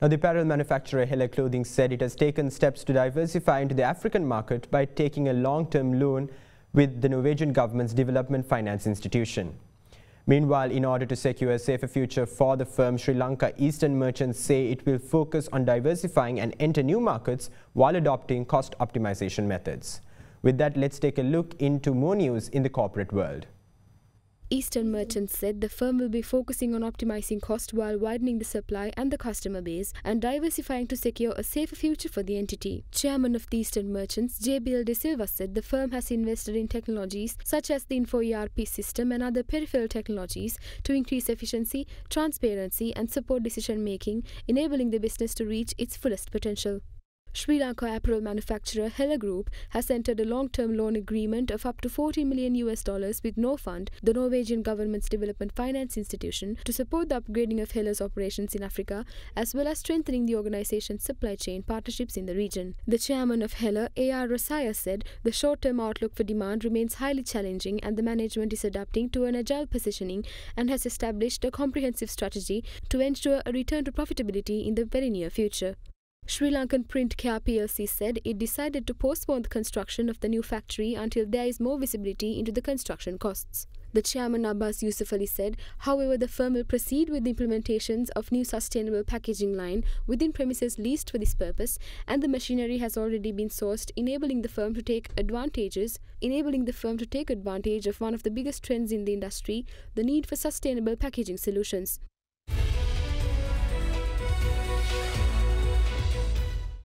Now, the apparel manufacturer Hela Clothing said it has taken steps to diversify into the African market by taking a long-term loan with the Norwegian government's development finance institution. Meanwhile, in order to secure a safer future for the firm, Sri Lanka Eastern Merchants say it will focus on diversifying and enter new markets while adopting cost optimization methods. With that, let's take a look into more news in the corporate world. Eastern Merchants said the firm will be focusing on optimizing cost while widening the supply and the customer base and diversifying to secure a safer future for the entity. Chairman of the Eastern Merchants, JBL De Silva said the firm has invested in technologies such as the Infor ERP system and other peripheral technologies to increase efficiency, transparency and support decision making, enabling the business to reach its fullest potential. Sri Lanka apparel manufacturer Hela Group has entered a long-term loan agreement of up to 40 million US dollars with Norfund, the Norwegian government's development finance institution, to support the upgrading of Hela's operations in Africa as well as strengthening the organization's supply chain partnerships in the region. The chairman of Hela, A.R. Rosaya, said the short-term outlook for demand remains highly challenging and the management is adapting to an agile positioning and has established a comprehensive strategy to ensure a return to profitability in the very near future. Sri Lankan Printcare PLC said it decided to postpone the construction of the new factory until there is more visibility into the construction costs. The chairman Abbas Esufally said, however, the firm will proceed with the implementations of new sustainable packaging line within premises leased for this purpose, and the machinery has already been sourced, enabling the firm to take advantages, enabling the firm to take advantage of one of the biggest trends in the industry, the need for sustainable packaging solutions.